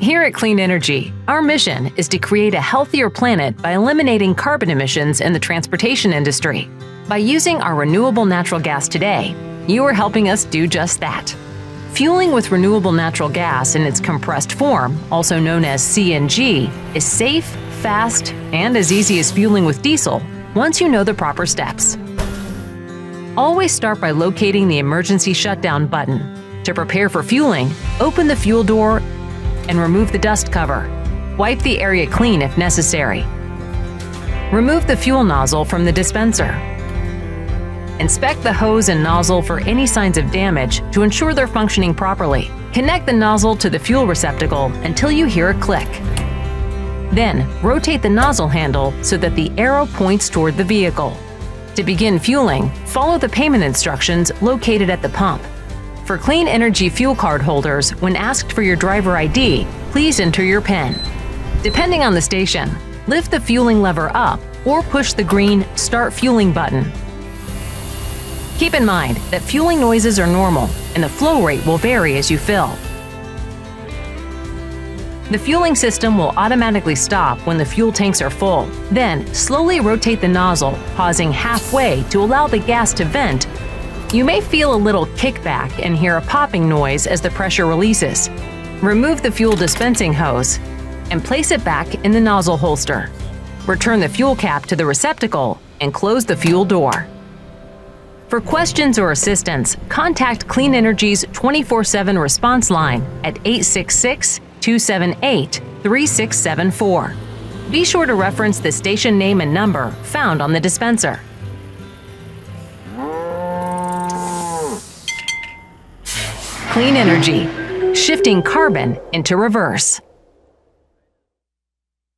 Here at Clean Energy, our mission is to create a healthier planet by eliminating carbon emissions in the transportation industry. By using our renewable natural gas today, you are helping us do just that. Fueling with renewable natural gas in its compressed form, also known as CNG, is safe, fast, and as easy as fueling with diesel once you know the proper steps. Always start by locating the emergency shutdown button. To prepare for fueling, open the fuel door and remove the dust cover. Wipe the area clean if necessary. Remove the fuel nozzle from the dispenser. Inspect the hose and nozzle for any signs of damage to ensure they're functioning properly. Connect the nozzle to the fuel receptacle until you hear a click. Then, rotate the nozzle handle so that the arrow points toward the vehicle. To begin fueling, follow the payment instructions located at the pump. For Clean Energy fuel card holders, when asked for your driver ID, please enter your PIN. Depending on the station, lift the fueling lever up or push the green Start Fueling button Keep in mind that fueling noises are normal and the flow rate will vary as you fill. The fueling system will automatically stop when the fuel tanks are full. Then, slowly rotate the nozzle, pausing halfway to allow the gas to vent. You may feel a little kickback and hear a popping noise as the pressure releases. Remove the fuel dispensing hose and place it back in the nozzle holster. Return the fuel cap to the receptacle and close the fuel door. For questions or assistance, contact Clean Energy's 24 7 response line at 866 278 3674. Be sure to reference the station name and number found on the dispenser. Clean Energy, shifting carbon into reverse.